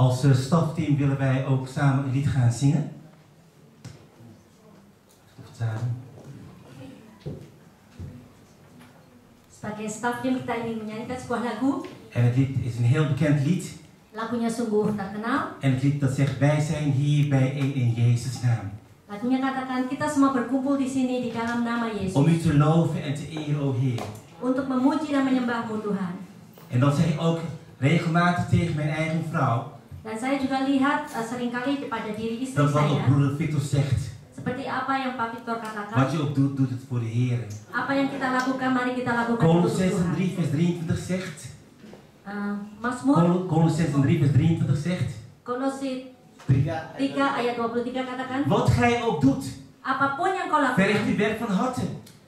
Als uh, stafteam willen wij ook samen een lied gaan zingen. Sebagai staff team kita ingin menyanyikan sebuah lagu. En het lied is een heel bekend lied. Lagunya sungguh terkenal. En het lied dat zegt wij zijn hier bijeen in Jezus naam. Lagunya katakan kita semua berkumpul di sini di dalam nama Yesus. Om u te loven en te eren, o Heer. Untuk memuji dan menyembahmu Tuhan. En dan zeg ik ook regelmatig tegen mijn eigen vrouw. Dan saya juga lihat uh, sering kali pada diri istri dat saya. broeder Victor zegt. Seperti apa yang Pak Victor katakan. Wat je ook doet, doet het voor de Heer. Apa yang kita lakukan, mari kita lakukan Tuhan. 3 vers 23 zegt. Uh, Mazmur. Colossensen 3 vers 23 zegt. Kolose 3. 3 ayat 23 katakan. Wat gij ook doet, Apa pun yang kau verricht lakukan, uw werk van harte.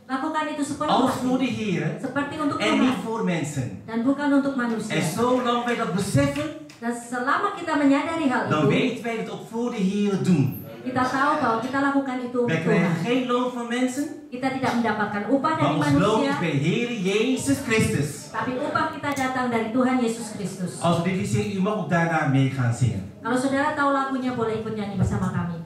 lakukan itu sepenuh Alles voor de. Heer Seperti untuk en niet Tuhan voor mensen. dan bukan untuk manusia. En zolang wij dat beseffen, Dan selama kita menyadari hal dan itu, weten wij het ook voor de Heer doen. kita tahu bahwa kita lakukan itu untuk Tuhan. geen loon van mensen, Kita tidak mendapatkan upah dari maar ons loon manusia, is bij Heer Jezus Christus. tapi upah kita datang dari Tuhan Yesus Kristus. Als we dit lied zingen, u mag ook daarna mee gaan zingen. Kalau saudara tahu lagunya, boleh ikut nyanyi bersama kami.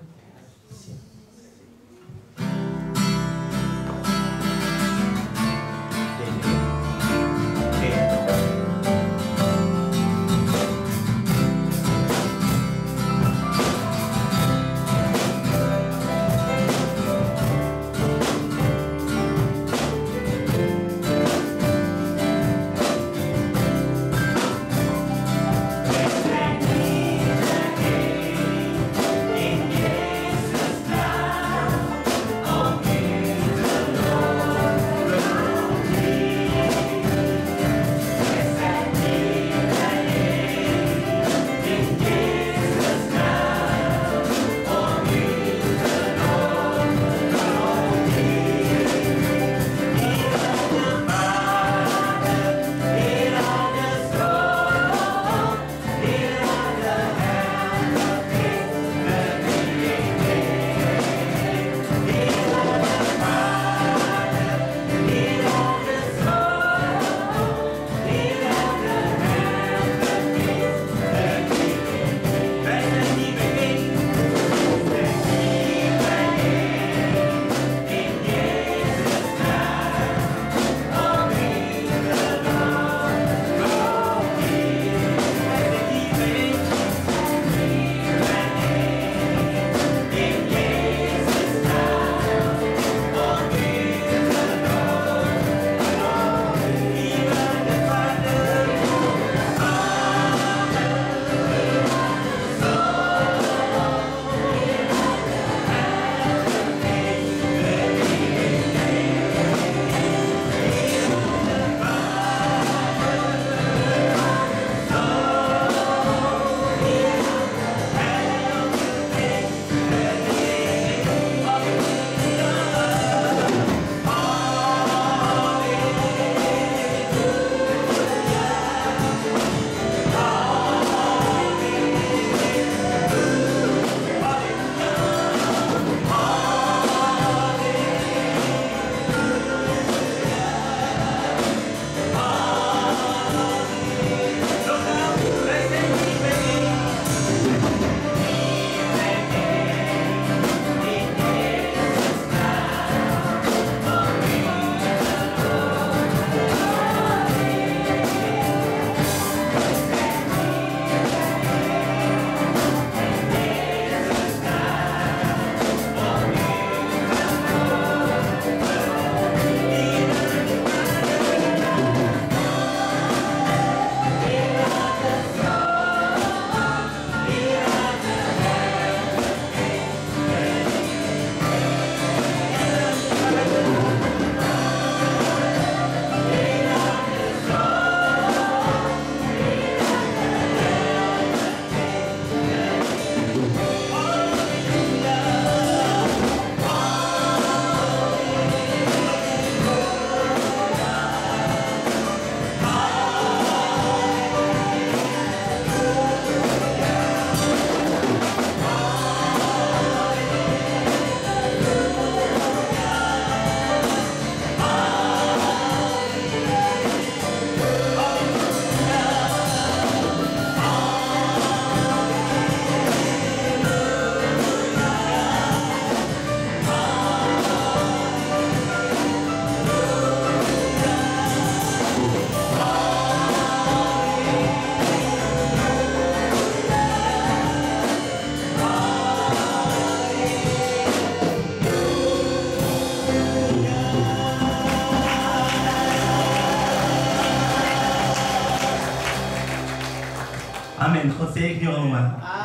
아멘. 허세 기억하고만